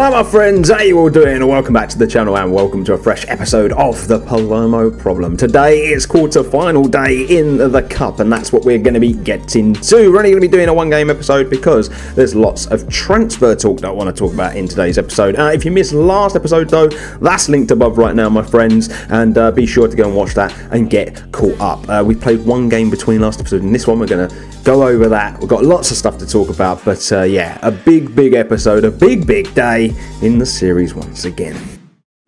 Alright my friends, how you all doing? Welcome back to the channel and welcome to a fresh episode of the Palermo Problem. Today is quarter final day in the cup and that's what we're going to be getting to. We're only going to be doing a one game episode because there's lots of transfer talk that I want to talk about in today's episode. Uh, if you missed last episode though, that's linked above right now my friends and uh, be sure to go and watch that and get caught up. Uh, we played one game between last episode and this one we're going to go over that. We've got lots of stuff to talk about but uh, yeah, a big big episode, a big big day in the series once again.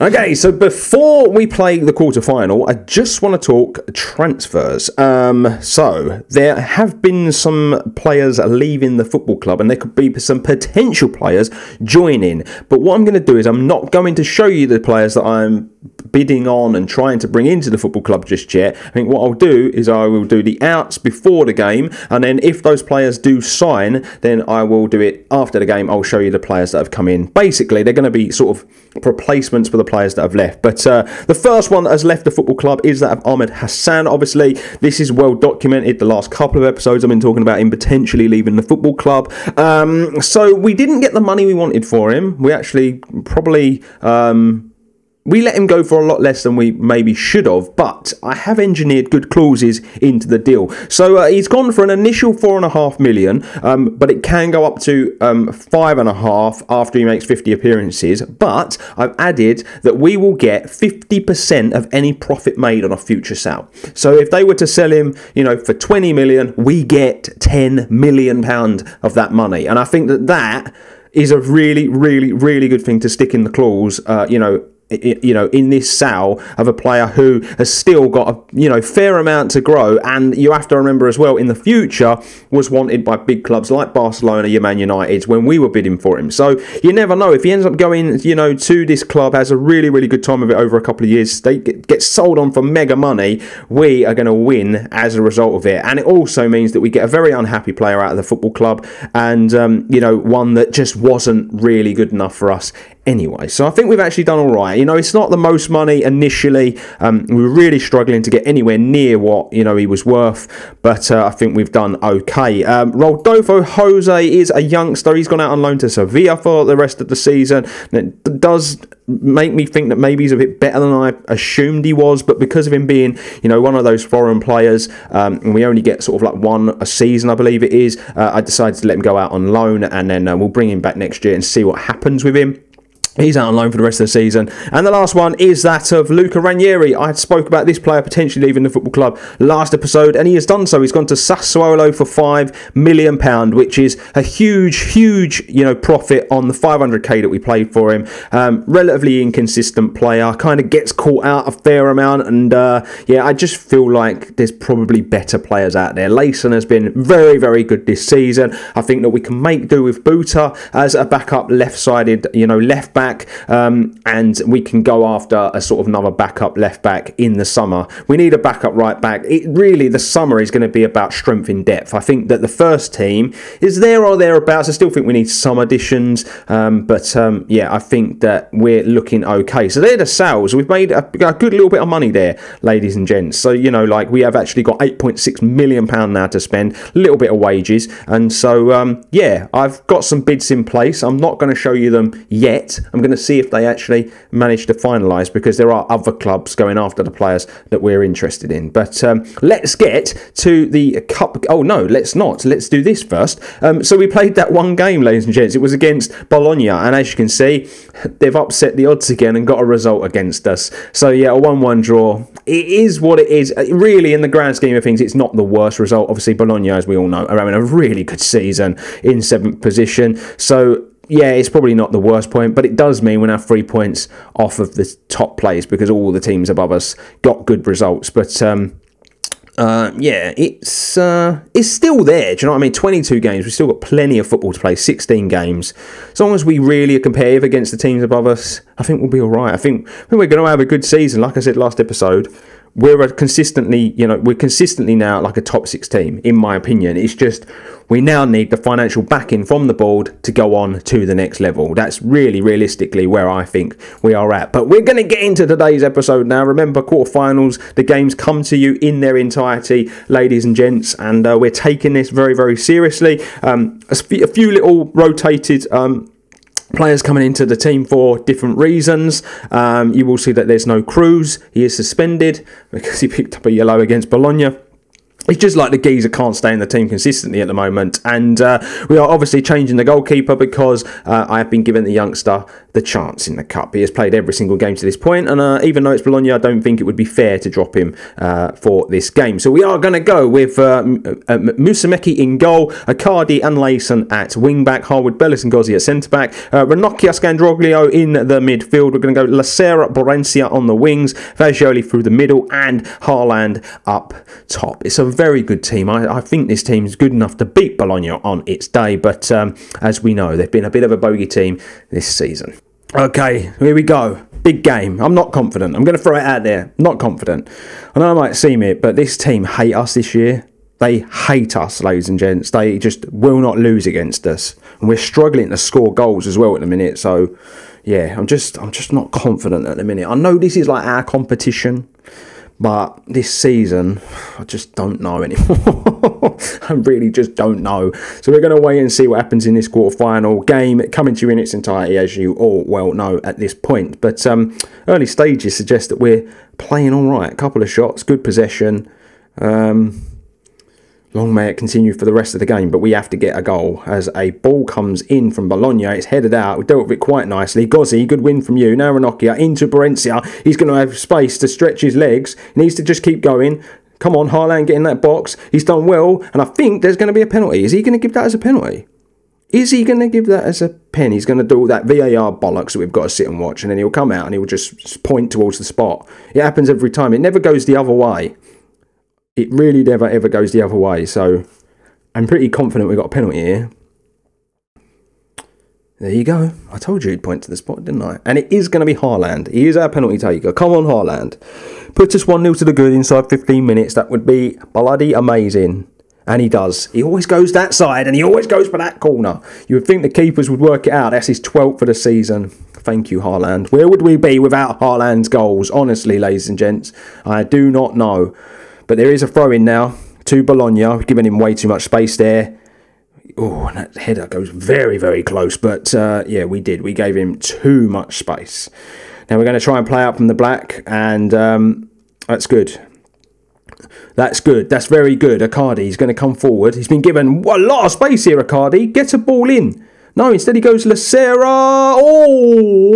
Okay, so before we play the quarterfinal, I just want to talk transfers. Um, so there have been some players leaving the football club, and there could be some potential players joining. But what I'm going to do is I'm not going to show you the players that I'm bidding on and trying to bring into the football club just yet. I think what I'll do is I will do the outs before the game, and then if those players do sign, then I will do it after the game. I'll show you the players that have come in. Basically, they're going to be sort of replacements for the players that have left. But uh, the first one that has left the football club is that of Ahmed Hassan. Obviously, this is well documented. The last couple of episodes I've been talking about him potentially leaving the football club. Um, so we didn't get the money we wanted for him. We actually probably. Um, we let him go for a lot less than we maybe should have, but I have engineered good clauses into the deal. So uh, he's gone for an initial four and a half million, um, but it can go up to um, five and a half after he makes 50 appearances. But I've added that we will get 50% of any profit made on a future sale. So if they were to sell him, you know, for 20 million, we get 10 million pound of that money. And I think that that is a really, really, really good thing to stick in the clause. Uh, you know, you know, in this sale of a player who has still got a you know fair amount to grow, and you have to remember as well in the future was wanted by big clubs like Barcelona, your Man United when we were bidding for him. So you never know if he ends up going you know to this club, has a really really good time of it over a couple of years, they get, get sold on for mega money. We are going to win as a result of it, and it also means that we get a very unhappy player out of the football club, and um, you know one that just wasn't really good enough for us anyway. So I think we've actually done all right. You know, it's not the most money initially. Um, we were really struggling to get anywhere near what you know he was worth, but uh, I think we've done okay. Um, Rodolfo Jose is a youngster. He's gone out on loan to Sevilla for the rest of the season. It does make me think that maybe he's a bit better than I assumed he was, but because of him being you know one of those foreign players, um, and we only get sort of like one a season, I believe it is. Uh, I decided to let him go out on loan, and then uh, we'll bring him back next year and see what happens with him. He's out on loan for the rest of the season. And the last one is that of Luca Ranieri. I spoke about this player potentially leaving the football club last episode, and he has done so. He's gone to Sassuolo for five million pound, which is a huge, huge, you know, profit on the 500k that we played for him. Um, relatively inconsistent player, kind of gets caught out a fair amount, and uh, yeah, I just feel like there's probably better players out there. Layson has been very, very good this season. I think that we can make do with Buta as a backup left-sided, you know, left back um, and we can go after a sort of another backup left back in the summer. We need a backup right back. It really the summer is going to be about strength in depth. I think that the first team is there or thereabouts. I still think we need some additions, um, but um, yeah, I think that we're looking okay. So they're the sales. We've made a, a, good little bit of money there, ladies and gents. So you know, like we have actually got 8.6 million pound now to spend, a little bit of wages, and so um, yeah, I've got some bids in place. I'm not going to show you them yet. I'm going to see if they actually manage to finalise because there are other clubs going after the players that we're interested in. But um, let's get to the cup. Oh no, let's not. Let's do this first. Um, so we played that one game, ladies and gents. It was against Bologna, and as you can see, they've upset the odds again and got a result against us. So yeah, a one-one draw. It is what it is. Uh, really, in the grand scheme of things, it's not the worst result. Obviously, Bologna, as we all know, are having a really good season in seventh position. So yeah, it's probably not the worst point, but it does mean we have three points off of the top place because all the teams above us got good results. But um, uh, yeah, it's uh, it's still there. Do you know what I mean? 22 games. We've still got plenty of football to play. 16 games. As long as we really are competitive against the teams above us, I think we'll be all right. I think, I think we're going to have a good season. Like I said last episode, we're consistently, you know, we're consistently now like a top six team, in my opinion. It's just we now need the financial backing from the board to go on to the next level. That's really realistically where I think we are at. But we're going to get into today's episode now. Remember, quarterfinals, the games come to you in their entirety, ladies and gents, and uh, we're taking this very, very seriously. Um, a, few little rotated. Um, players coming into the team for different reasons. Um, you will see that there's no Cruz. He is suspended because he picked up a yellow against Bologna. It's just like the geezer can't stay in the team consistently at the moment, and uh, we are obviously changing the goalkeeper because uh, I have been giving the youngster the chance in the cup. He has played every single game to this point, and uh, even though it's Bologna, I don't think it would be fair to drop him uh, for this game. So we are going to go with uh, uh Musumeci in goal, Icardi and Layson at wing back, Harwood Bellis and Gozzi at centre back, uh, Ranocchia Scandroglio in the midfield. We're going to go Lacera Borencia on the wings, Fagioli through the middle, and Haaland up top. It's a very good team. I, I think this team is good enough to beat Bologna on its day, but um, as we know, they've been a bit of a bogey team this season. Okay, here we go. Big game. I'm not confident. I'm going to throw it out there. Not confident. I know I might seem it, but this team hate us this year. They hate us, ladies and gents. They just will not lose against us, and we're struggling to score goals as well at the minute. So, yeah, I'm just, I'm just not confident at the minute. I know this is like our competition, but this season, I just don't know anymore. I really just don't know. So we're going to wait and see what happens in this quarter-final game coming to you in its entirety, as you all well know at this point. But um, early stages suggest that we're playing all right. A couple of shots, good possession. Um, Long may it continue for the rest of the game, but we have to get a goal as a ball comes in from Bologna. It's headed out. We dealt with it quite nicely. Gozzi, good win from you. Now Ranocchia into Borencia. He's going to have space to stretch his legs. He needs to just keep going. Come on, Haaland, get in that box. He's done well, and I think there's going to be a penalty. Is he going to give that as a penalty? Is he going to give that as a pen? He's going to do all that VAR bollocks that we've got to sit and watch, and then he'll come out and he'll just point towards the spot. It happens every time. It never goes the other way it really never ever goes the other way. So I'm pretty confident we got a penalty here. There you go. I told you he'd point to the spot, didn't I? And it is going to be Haaland. He is our penalty taker. Come on, Haaland. Put us 1 0 to the good inside 15 minutes. That would be bloody amazing. And he does. He always goes that side and he always goes for that corner. You would think the keepers would work it out. That's his 12th for the season. Thank you, Haaland. Where would we be without Haaland's goals? Honestly, ladies and gents, I do not know. But there is a throw in now to Bologna. We've given him way too much space there. Oh, and that header goes very, very close. But uh, yeah, we did. We gave him too much space. Now we're going to try and play out from the black, and um, that's good. That's good. That's very good. Icardi is going to come forward. He's been given a lot of space here, Icardi. Get a ball in. No, instead he goes Lacera. Oh,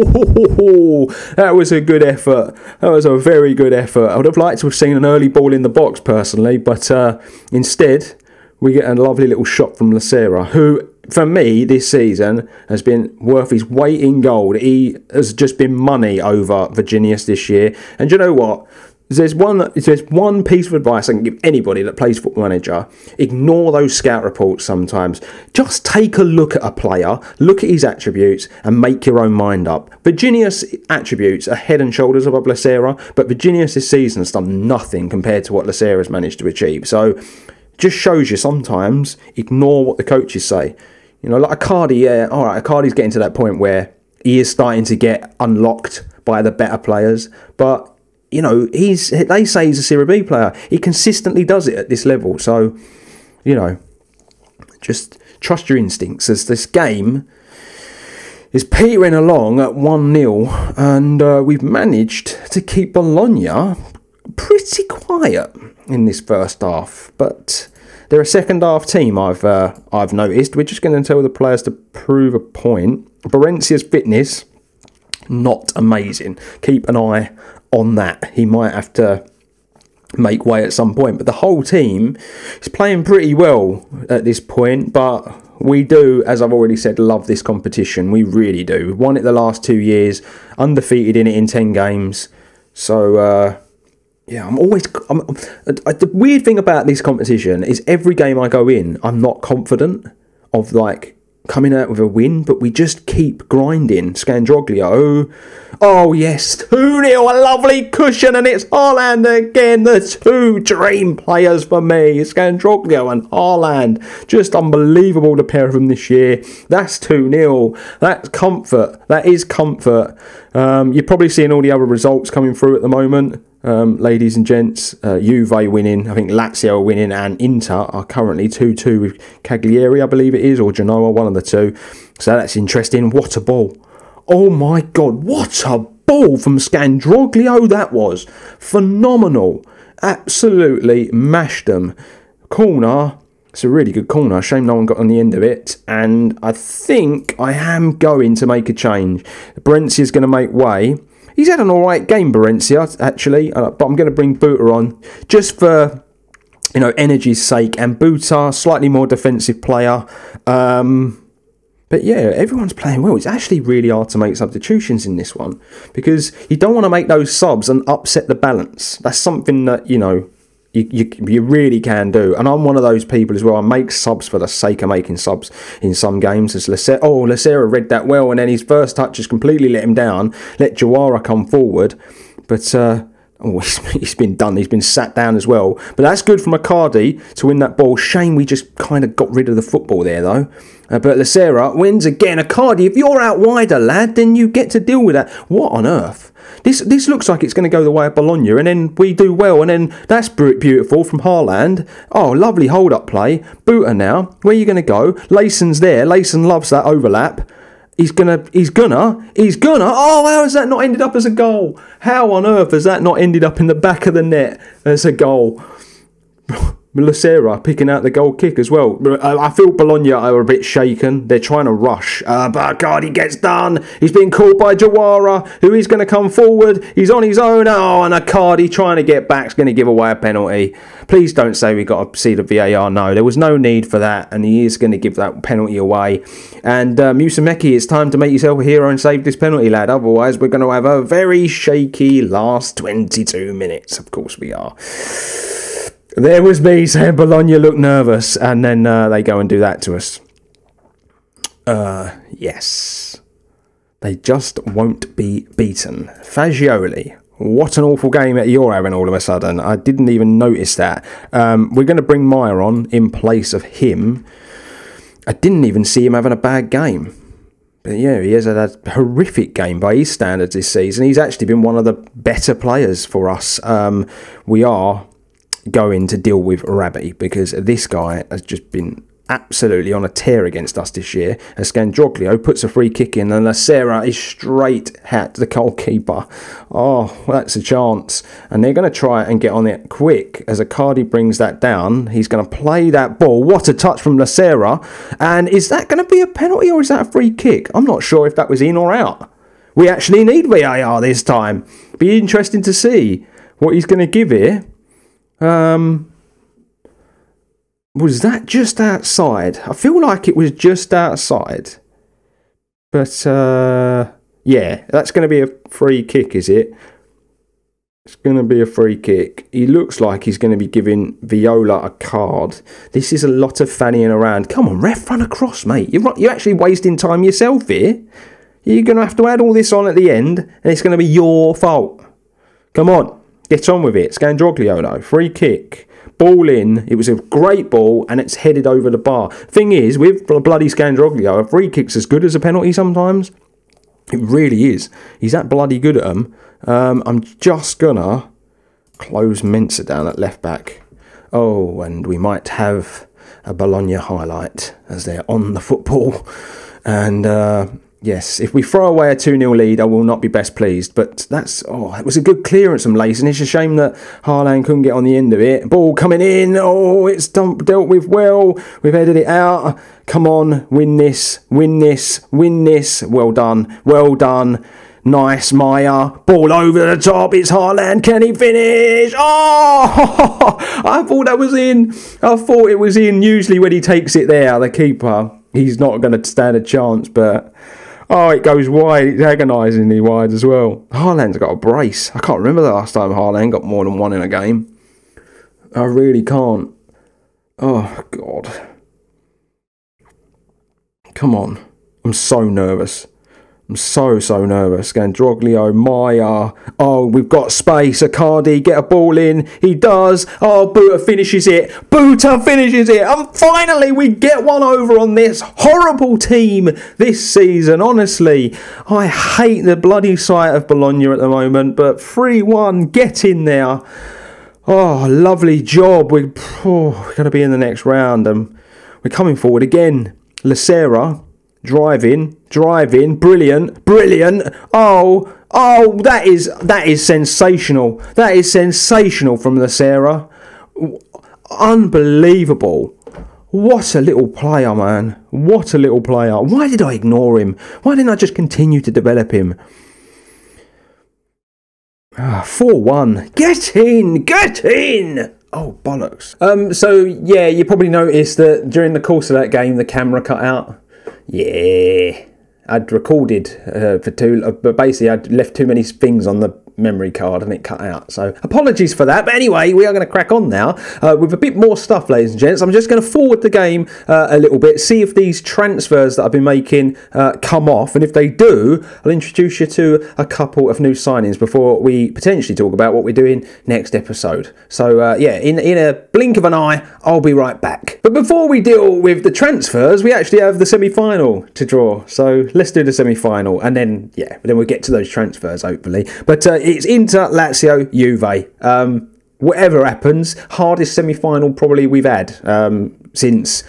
that was a good effort. That was a very good effort. I would have liked to have seen an early ball in the box personally, but uh, instead we get a lovely little shot from Lacera, who for me this season has been worth his weight in gold. He has just been money over Virginius this year. And you know what? There's one there's one piece of advice I can give anybody that plays Football Manager. Ignore those scout reports sometimes. Just take a look at a player, look at his attributes, and make your own mind up. Virginius' attributes are head and shoulders above Lacera, but Virginius this season has done nothing compared to what Lacera's managed to achieve. So just shows you sometimes ignore what the coaches say. You know, like Icardi, yeah, all right, Icardi's getting to that point where he is starting to get unlocked by the better players, but you know, he's they say he's a Serie B player. He consistently does it at this level. So, you know, just trust your instincts as this game is petering along at 1 0, and uh, we've managed to keep Bologna pretty quiet in this first half. But they're a second half team, I've, uh, I've noticed. We're just going to tell the players to prove a point. Borencia's fitness, not amazing. Keep an eye on that. He might have to make way at some point. But the whole team is playing pretty well at this point. But we do, as I've already said, love this competition. We really do. We've won it the last two years, undefeated in it in 10 games. So, uh, yeah, I'm always. I'm, uh, the weird thing about this competition is every game I go in, I'm not confident of like coming out with a win, but we just keep grinding. Scandroglio. Oh, yes, 2 0, a lovely cushion, and it's Haaland again. The two dream players for me Scandroglio and Haaland. Just unbelievable, the pair of them this year. That's 2 0. That's comfort. That is comfort. Um, you're probably seeing all the other results coming through at the moment. Um, ladies and gents. Uh, Juve winning, I think Lazio winning, and Inter are currently 2 2 with Cagliari, I believe it is, or Genoa, one of the two. So that's interesting. What a ball! Oh my god, what a ball from Scandroglio that was! Phenomenal! Absolutely mashed them. Corner. It's a really good corner. Shame no one got on the end of it. And I think I am going to make a change. Borencia is going to make way. He's had an alright game, Borencia, actually, uh, but I'm going to bring Buta on just for you know energy's sake. And Buta, slightly more defensive player. Um, but yeah, everyone's playing well. It's actually really hard to make substitutions in this one because you don't want to make those subs and upset the balance. That's something that you know you, you, you really can do. And I'm one of those people as well. I make subs for the sake of making subs in some games. As Lacer- oh, Lacera read that well, and then his first touch has completely let him down. Let Jawara come forward, but. Uh, Oh, he's been done. He's been sat down as well. But that's good from Icardi to win that ball. Shame we just kind of got rid of the football there, though. Uh, but Lacera wins again. Icardi, if you're out wider, lad, then you get to deal with that. What on earth? This this looks like it's going to go the way of Bologna, and then we do well, and then that's beautiful from Haaland. Oh, lovely hold up play. Buta now. Where are you going to go? Layson's there. Layson loves that overlap. He's gonna, he's gonna, he's gonna. Oh, how has that not ended up as a goal? How on earth has that not ended up in the back of the net as a goal? Lacera picking out the goal kick as well. I feel Bologna are a bit shaken. They're trying to rush. Uh, but God, he gets done. He's being caught by Jawara, who is going to come forward. He's on his own. Oh, and Icardi trying to get back is going to give away a penalty. Please don't say we got to see the VAR. No, there was no need for that, and he is going to give that penalty away. And uh, it's time to make yourself a hero and save this penalty, lad. Otherwise, we're going to have a very shaky last 22 minutes. Of course, we are. There was me saying Bologna looked nervous, and then uh, they go and do that to us. Uh, yes. They just won't be beaten. Fagioli. What an awful game you're having all of a sudden. I didn't even notice that. Um, we're going to bring Meyer on in place of him. I didn't even see him having a bad game. But yeah, he has had a horrific game by his standards this season. He's actually been one of the better players for us. Um, we are going to deal with Rabbi because this guy has just been absolutely on a tear against us this year. As Scandroglio puts a free kick in, and Lacera is straight at the goalkeeper. Oh, that's a chance. And they're going to try and get on it quick. As Icardi brings that down, he's going to play that ball. What a touch from Lacera. And is that going to be a penalty or is that a free kick? I'm not sure if that was in or out. We actually need VAR this time. Be interesting to see what he's going to give here. Um, was that just outside? I feel like it was just outside. But uh, yeah, that's going to be a free kick, is it? It's going to be a free kick. He looks like he's going to be giving Viola a card. This is a lot of fannying around. Come on, ref, run across, mate. You're, you're actually wasting time yourself here. You're going to have to add all this on at the end, and it's going to be your fault. Come on. Get on with it. Scandroglio. Free kick. Ball in. It was a great ball and it's headed over the bar. Thing is, with bloody Scandroglio, a free kick's as good as a penalty sometimes. It really is. He's that bloody good at them. Um, I'm just gonna close Mensah down at left back. Oh, and we might have a Bologna highlight as they're on the football. And uh, Yes, if we throw away a 2 0 lead, I will not be best pleased. But that's, oh, it was a good clearance from Layson. It's a shame that Haaland couldn't get on the end of it. Ball coming in. Oh, it's dealt with well. We've headed it out. Come on, win this, win this, win this. Well done, well done. Nice, Maya. Ball over the top. It's Haaland. Can he finish? Oh, I thought that was in. I thought it was in. Usually, when he takes it there, the keeper, he's not going to stand a chance. But Oh, it goes wide. It's agonisingly wide as well. Haaland's got a brace. I can't remember the last time Haaland got more than one in a game. I really can't. Oh, God. Come on. I'm so nervous. I'm so, so nervous. Scandroglio, Maya. Oh, we've got space. Icardi, get a ball in. He does. Oh, Buta finishes it. Buta finishes it. And finally, we get one over on this horrible team this season. Honestly, I hate the bloody sight of Bologna at the moment, but 3 1, get in there. Oh, lovely job. We, oh, we're going to be in the next round. And we're coming forward again. Lacera driving, driving, brilliant, brilliant. Oh, oh, that is that is sensational. That is sensational from Lacera. Unbelievable. What a little player, man. What a little player. Why did I ignore him? Why didn't I just continue to develop him? Ah, 4 1. Get in! Get in! Oh, bollocks. Um, so, yeah, you probably noticed that during the course of that game, the camera cut out. Yeah. I'd recorded uh, for two, uh, but basically I'd left too many things on the memory card and it cut out. So apologies for that. But anyway, we are going to crack on now uh, with a bit more stuff, ladies and gents. I'm just going to forward the game uh, a little bit, see if these transfers that I've been making uh, come off. And if they do, I'll introduce you to a couple of new signings before we potentially talk about what we're doing next episode. So uh, yeah, in, in a blink of an eye, I'll be right back. But before we deal with the transfers, we actually have the semi-final to draw. So let's do the semi-final and then, yeah, then we'll get to those transfers hopefully. But uh, it's Inter, Lazio, Juve. Um, whatever happens, hardest semi final probably we've had um, since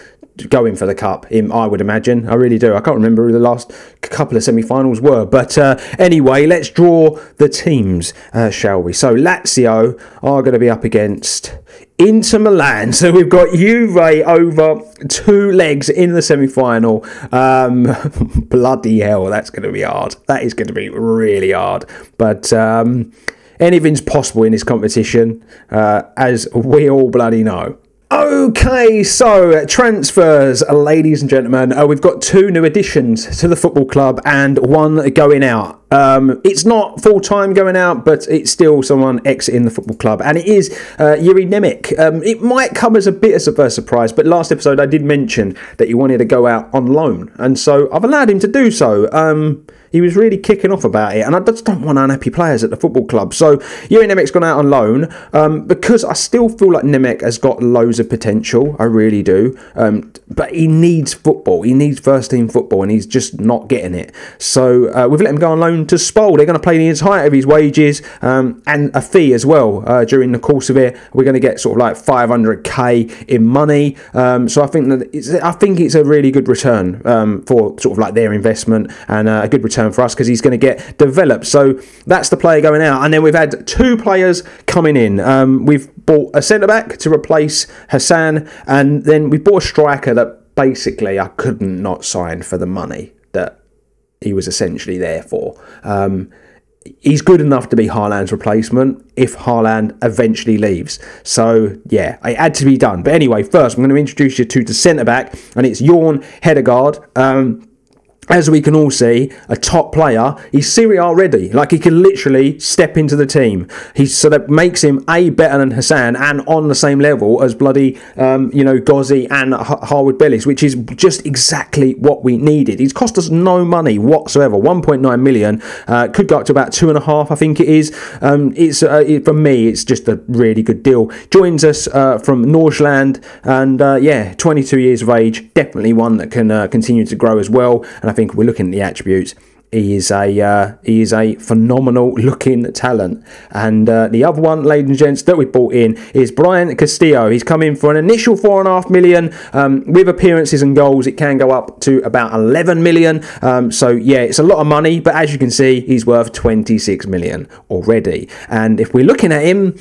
going for the cup. I would imagine. I really do. I can't remember who the last couple of semi-finals were. But uh, anyway, let's draw the teams, uh, shall we? So Lazio are going to be up against Inter Milan. So we've got Juve over two legs in the semi-final. Um, bloody hell, that's going to be hard. That is going to be really hard. But um, anything's possible in this competition, uh, as we all bloody know. Okay, so transfers, ladies and gentlemen. Uh, we've got two new additions to the football club and one going out. Um, it's not full time going out, but it's still someone exiting the football club, and it is uh, Yuri Nemec. Um, it might come as a bit of a surprise, but last episode I did mention that he wanted to go out on loan, and so I've allowed him to do so. Um, he was really kicking off about it, and I just don't want unhappy players at the football club. So Yuri Nemec's gone out on loan um, because I still feel like Nemec has got loads of potential. I really do, um, but he needs football. He needs first team football, and he's just not getting it. So uh, we've let him go on loan to Spal. They're going to play the entire of his wages um, and a fee as well uh, during the course of it. We're going to get sort of like 500k in money. Um, so I think that it's, I think it's a really good return um, for sort of like their investment and uh, a good return for us because he's going to get developed. So that's the player going out. And then we've had two players coming in. Um, we've bought a centre back to replace Hassan, and then we bought a striker that basically I couldn't not sign for the money that he was essentially there for. Um, he's good enough to be Haaland's replacement if Haaland eventually leaves. So, yeah, it had to be done. But anyway, first, I'm going to introduce you to the centre back, and it's Jorn Hedegaard. Um, as we can all see, a top player. He's Serie A ready. Like he can literally step into the team. He's so that makes him a better than Hassan and on the same level as bloody um, you know Gozzi and Harwood Bellis, which is just exactly what we needed. He's cost us no money whatsoever. 1.9 million uh, could go up to about two and a half, I think it is. Um, it's uh, it, for me, it's just a really good deal. Joins us uh, from Nordsjælland and uh, yeah, 22 years of age. Definitely one that can uh, continue to grow as well. And I think we're looking at the attributes. He is a uh, he is a phenomenal looking talent. And uh, the other one, ladies and gents, that we brought in is Brian Castillo. He's come in for an initial four and a half million. Um, with appearances and goals, it can go up to about 11 million. Um, so yeah, it's a lot of money. But as you can see, he's worth 26 million already. And if we're looking at him,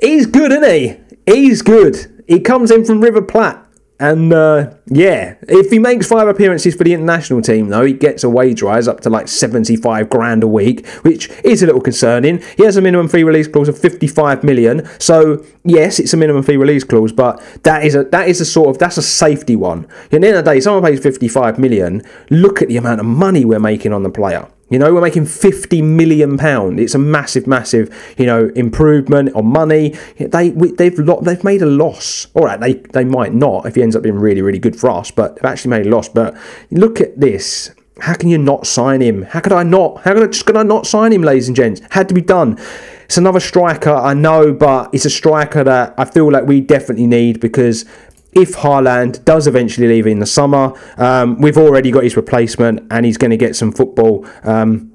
he's good, isn't he? He's good. He comes in from River Plate. And uh, yeah, if he makes five appearances for the international team, though, he gets a wage rise up to like 75 grand a week, which is a little concerning. He has a minimum fee release clause of 55 million. So, yes, it's a minimum fee release clause, but that is a that is a sort of that's a safety one. At the end of the day, someone pays 55 million, look at the amount of money we're making on the player. You know, we're making 50 million pound. It's a massive, massive, you know, improvement on money. They they've lot they've made a loss. All right, they they might not if he ends up being really really good for us, but they've actually made a loss. But look at this. how can you not sign him? How could I not? How could I just could I not sign him, ladies and gents? Had to be done. It's another striker, I know, but it's a striker that I feel like we definitely need because if Haaland does eventually leave in the summer, um, we've already got his replacement and he's going to get some football. Um,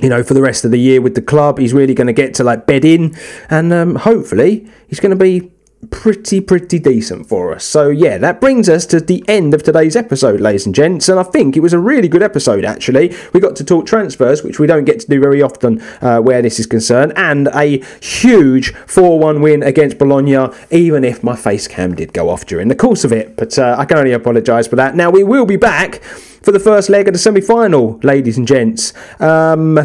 you know, for the rest of the year with the club, he's really going to get to like bed in, and um, hopefully he's going to be pretty, pretty decent for us. So, yeah, that brings us to the end of today's episode, ladies and gents. And I think it was a really good episode, actually. We got to talk transfers, which we don't get to do very often uh, where this is concerned, and a huge 4 1 win against Bologna, even if my face cam did go off during the course of it. But uh, I can only apologise for that. Now, we will be back for the first leg of the semi final, ladies and gents. Um,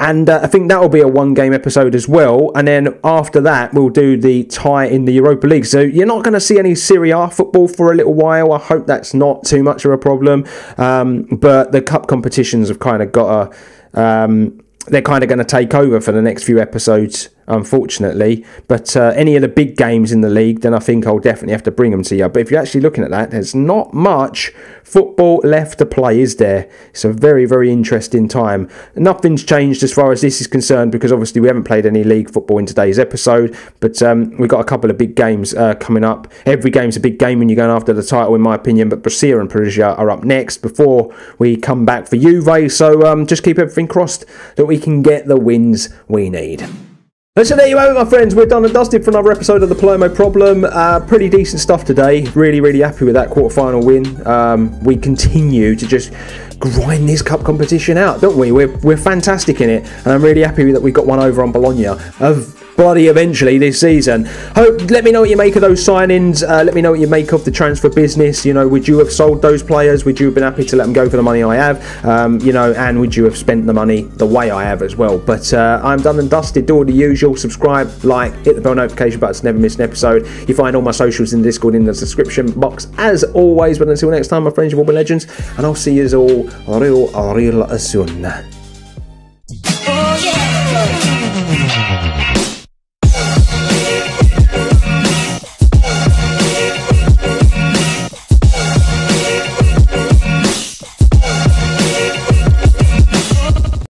and uh, I think that will be a one game episode as well. And then after that, we'll do the tie in the Europa League. So you're not going to see any Serie A football for a little while. I hope that's not too much of a problem. Um, but the cup competitions have kind of got a. Um, they're kind of going to take over for the next few episodes unfortunately. But uh, any of the big games in the league, then I think I'll definitely have to bring them to you. But if you're actually looking at that, there's not much football left to play, is there? It's a very, very interesting time. Nothing's changed as far as this is concerned because obviously we haven't played any league football in today's episode. But um, we've got a couple of big games uh, coming up. Every game's a big game when you're going after the title, in my opinion. But Brescia and Perugia are up next before we come back for Juve. So um, just keep everything crossed that we can get the wins we need. So there you have it, my friends. We're done and dusted for another episode of the Palermo Problem. Uh, pretty decent stuff today. Really, really happy with that quarterfinal win. Um, we continue to just grind this cup competition out, don't we? We're, we're fantastic in it, and I'm really happy that we got one over on Bologna. Bloody eventually this season. Hope. Let me know what you make of those signings. Uh, let me know what you make of the transfer business. You know, would you have sold those players? Would you have been happy to let them go for the money I have? Um, you know, and would you have spent the money the way I have as well? But uh, I'm done and dusted. Do all the usual. Subscribe, like, hit the bell notification button to never miss an episode. You find all my socials in Discord in the description box as always. But until next time, my friends, you've all been legends, and I'll see you all real, real soon.